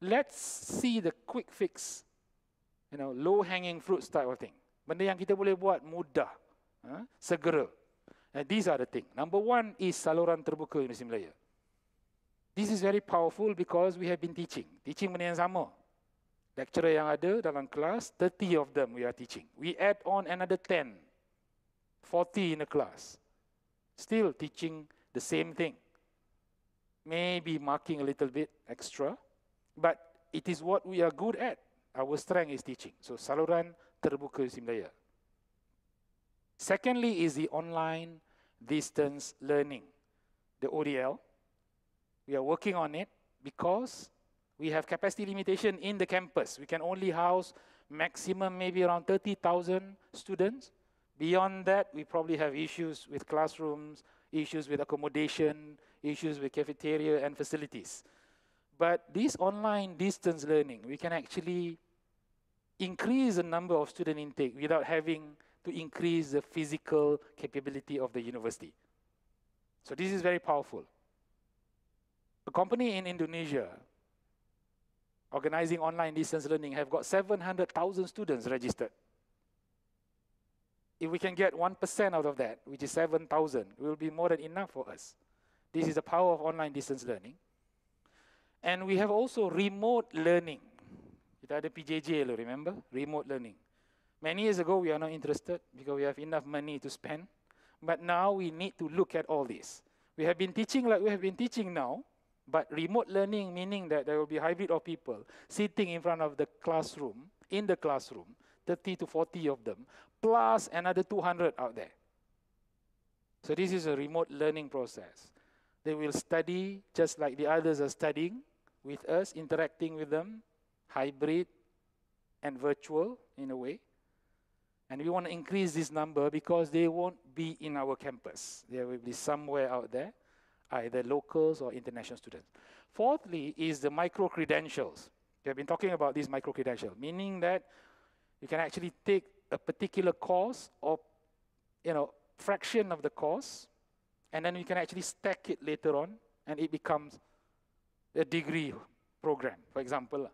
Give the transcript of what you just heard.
let's see the quick fix, you know, low hanging fruits type of thing. Benda yang kita boleh buat mudah, ha? segera. And these are the thing. Number one is saluran terbuka Universiti Malaya. This is very powerful because we have been teaching. Teaching benda yang sama. Lecturer yang ada dalam kelas, 30 of them we are teaching. We add on another 10, 40 in a class. Still teaching the same thing. Maybe marking a little bit extra, but it is what we are good at. Our strength is teaching. So saluran terbuka Malaya. Secondly is the online distance learning, the ODL. We are working on it because we have capacity limitation in the campus. We can only house maximum maybe around 30,000 students. Beyond that, we probably have issues with classrooms, issues with accommodation, issues with cafeteria and facilities. But this online distance learning, we can actually increase the number of student intake without having to increase the physical capability of the university. So this is very powerful. A company in Indonesia organizing online distance learning have got 700,000 students registered. If we can get 1% out of that, which is 7,000, it will be more than enough for us. This is the power of online distance learning. And we have also remote learning. Kita ada PJJ, remember? Remote learning. Many years ago, we are not interested because we have enough money to spend. But now we need to look at all this. We have been teaching like we have been teaching now, but remote learning meaning that there will be hybrid of people sitting in front of the classroom, in the classroom, 30 to 40 of them, plus another 200 out there. So this is a remote learning process. They will study just like the others are studying with us, interacting with them, hybrid and virtual in a way. And we want to increase this number because they won't be in our campus. They will be somewhere out there, either locals or international students. Fourthly is the micro credentials. We have been talking about these micro-credentials, meaning that you can actually take a particular course or you know fraction of the course, and then you can actually stack it later on, and it becomes a degree program, for example.